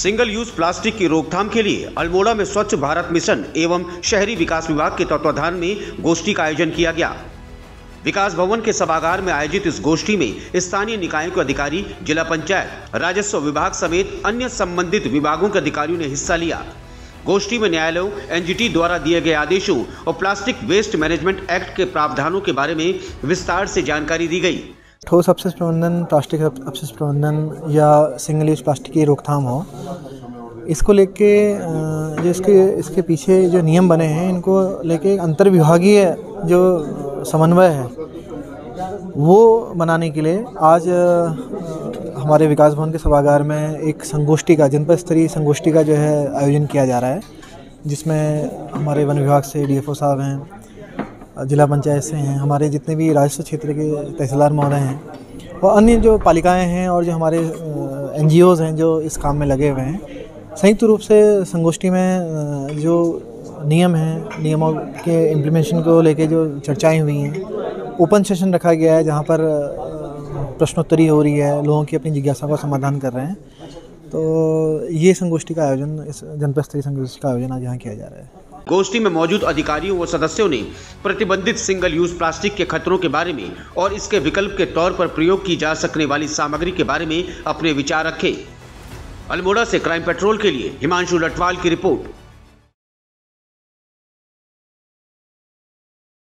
Single use plastic की रोकथाम के लिए अल्मोड़ा में स्वच्छ भारत मिशन एवं शहरी विकास विभाग के तत्वाधान में गोष्ठी का आयोजन किया गया। विकास भवन के सभागार में आयोजित इस गोष्ठी में स्थानीय निकायों के अधिकारी, जिला पंचायत, राजस्व विभाग समेत अन्य संबंधित विभागों के अधिकारियों ने हिस्सा लिया। गोष्ठी में न्यायालयों, एनजीटी द्वारा दिए गए आदेशों और प्लास्टिक वेस्ट मैनेजमेंट एक्ट के प्रावधानों के बारे में विस्तार से जानकारी दी गई। ठोस अपशिष्ट प्रबंधन, प्लास्टिक अपशिष्ट प्रबंधन या सिंगल यूज़ प्लास्टिक की रोकथाम हो इसको लेके जो इसके इसके पीछे जो नियम बने हैं, इनको लेके अंतर विभागीय जो समन्वय है, वो बनाने के लिए आज हमारे विकास भवन के सभागार में एक संगोष्ठी का जनपद स्तरीय संगोष्ठी का जो है आयोजन किया जा रहा है, जिसमें हमारे वन विभाग से डीएफओ साहब हैं, जिला पंचायत से हैं, हमारे जितने भी राजस्व क्षेत्र के तहसीलदार महोदय हैं, और अन्य जो पालिकाएँ हैं और जो हमारे एन हैं जो इस काम में लगे हुए हैं संयुक्त रूप से संगोष्ठी में जो नियम हैं, नियमों के इम्प्लीमेंटेशन को लेके जो चर्चाएँ हुई हैं ओपन सेशन रखा गया है, जहाँ पर प्रश्नोत्तरी हो रही है, लोगों की अपनी जिज्ञासा का समाधान कर रहे हैं। तो ये संगोष्ठी का आयोजन, इस जनपद स्तरीय संगोष्ठी का आयोजन आज यहाँ किया जा रहा है। गोष्ठी में मौजूद अधिकारियों व सदस्यों ने प्रतिबंधित सिंगल यूज़ प्लास्टिक के खतरों के बारे में और इसके विकल्प के तौर पर प्रयोग की जा सकने वाली सामग्री के बारे में अपने विचार रखे। अल्मोड़ा से क्राइम पेट्रोल के लिए हिमांशु लटवाल की रिपोर्ट।